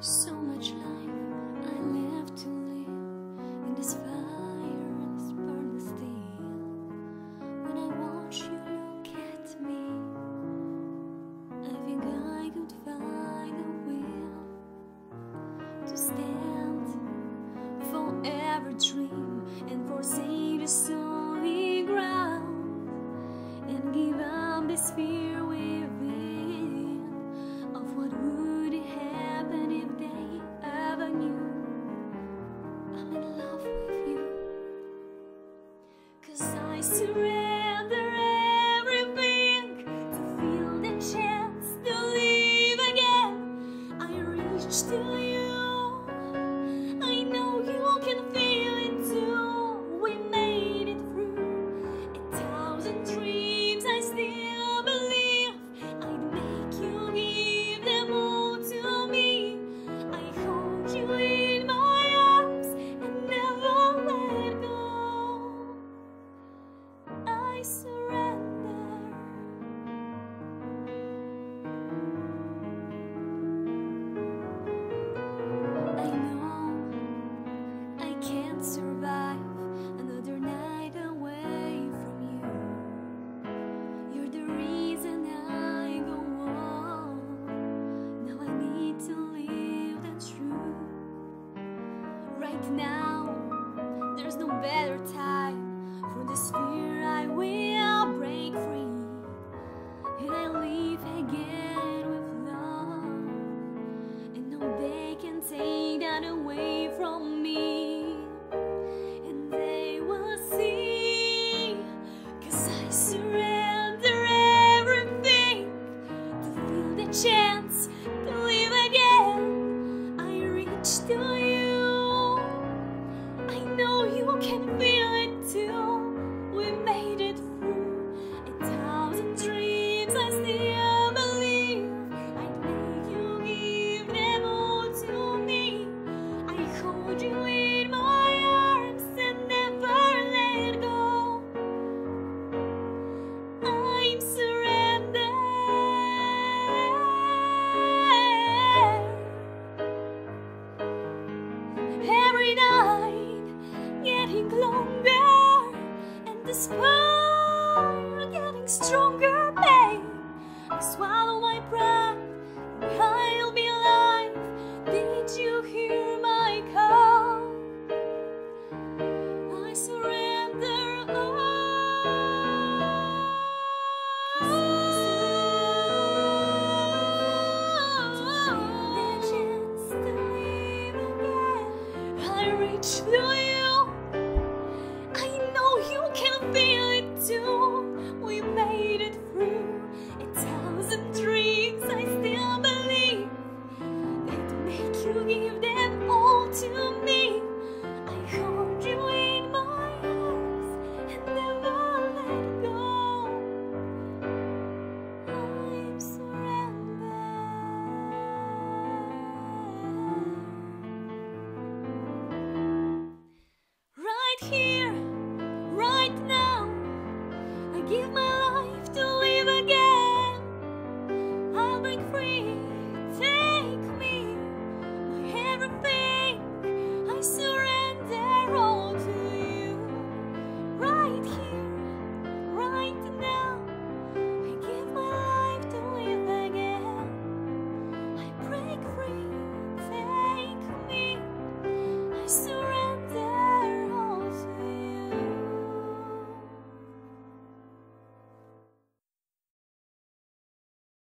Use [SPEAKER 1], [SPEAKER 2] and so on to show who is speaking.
[SPEAKER 1] So much life I to live in this fire steel. When I watch you look at me, I think I could find will to stay. now. There's no better time. for this fear, I will break free. And I leave again with love. And no they can take that away from me. And they will see. Cause I surrender everything to feel the chance. this world getting strong. give my